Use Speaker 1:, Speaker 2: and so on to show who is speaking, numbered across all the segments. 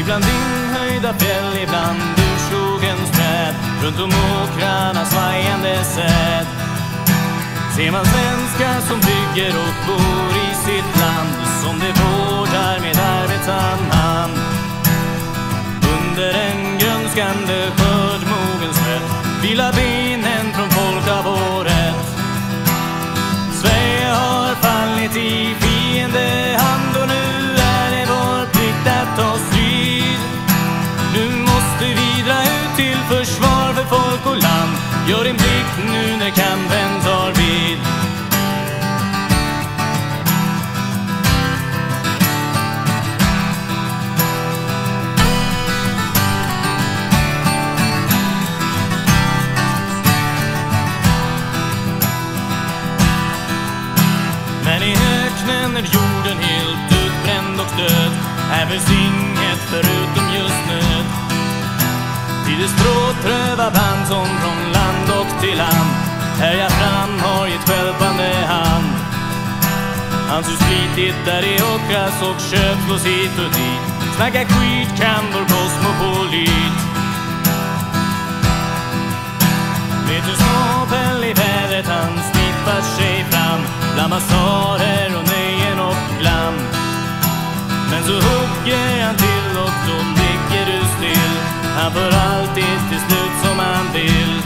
Speaker 1: Ibland inhöjda fjäll, ibland ur skogens träd. Runt om åkrarna svajande säd. Ser man svenskar som bygger och bor i sitt land, som de vårdar med arbetsam hand. Under en grönskande skörd mogen svett, vilar benen känner är jorden helt utbränd och död. Här finns inget förutom just nöd. I det stråtröva band som från land och till land Härjar fram har gett stjälpande hand. Han som slitit där i åkras och köpslås hit och dit. Snackar skit kan vår kosmopolit. Vet du snabel i vädret han sniffar sig fram. Bland basarer och han vill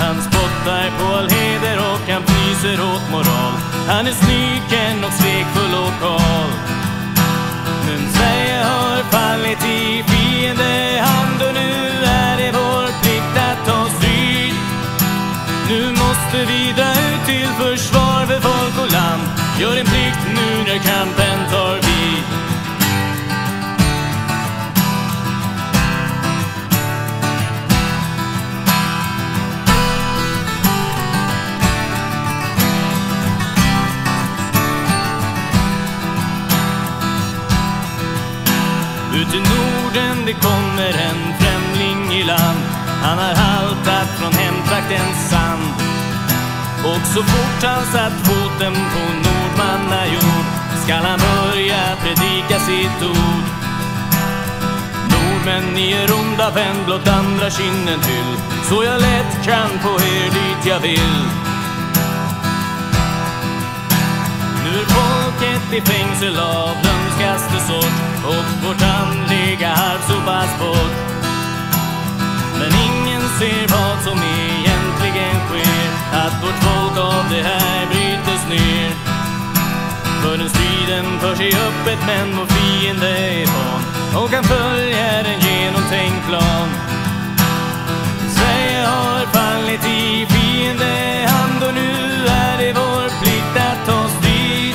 Speaker 1: Han spottar på all heder och han fryser åt moral Han är snyken och svekfull och kal men Sverige har fallit i fiendehand och nu är det vår plikt att ta strid. Nu måste vi dra ut till försvar för folk och land. Gör din plikt nu när kampen Ut i Norden det kommer en främling i land. Han har haltat från hemtraktens sand. Och så fort han satt foten på Nordmannajord Skall han börja predika sitt ord. Nordmän, ni är onda vän, blott andra kinden till. Så jag lätt kan få er dit jag vill. Nu är folket i fängsel av lömskaste sig öppet men vår fiende är van och kan följa en genomtänkt plan. Sverige har fallit i fiendehand och nu är det vår plikt att ta strid.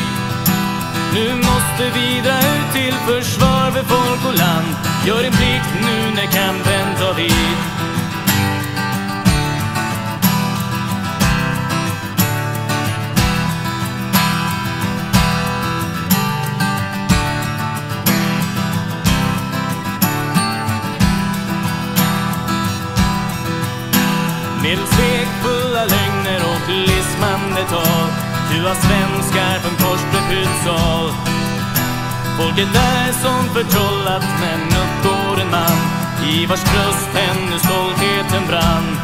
Speaker 1: Nu måste vi dra ut till försvar för folk och land. Gör din plikt nu när kampen Med svekfulla lögner och lismande tal Tjuva svenskar från korsbefylld sal Folket är som förtrollat men uppgår en man. I vars bröst ännu stoltheten brann.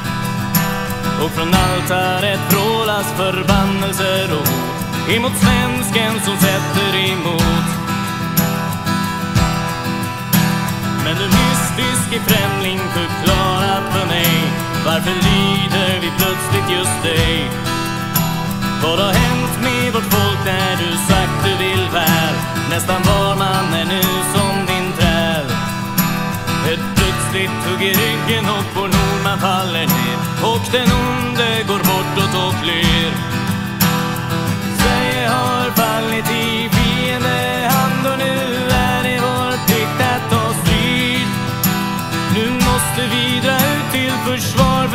Speaker 1: Och från altaret vrålas förbannelser och hot. Emot svensken som sätter emot. Men du mystiske främling förklarat för varför lyder vi plötsligt just dig? Vad har hänt med vårt folk när du sagt du vill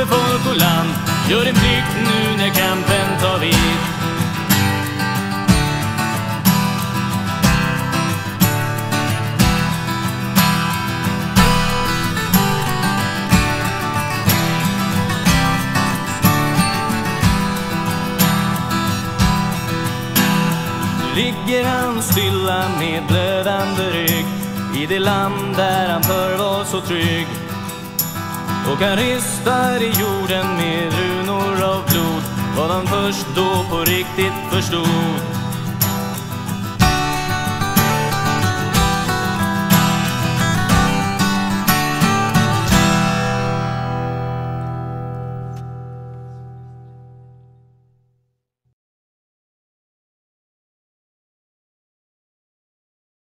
Speaker 1: för folk och land. Gör din plikt nu när kampen tar vid. Nu ligger han stilla med blödande rygg. I det land där han förr var så trygg. Och han ristar i jorden med runor av blod. Vad han först då på riktigt förstod.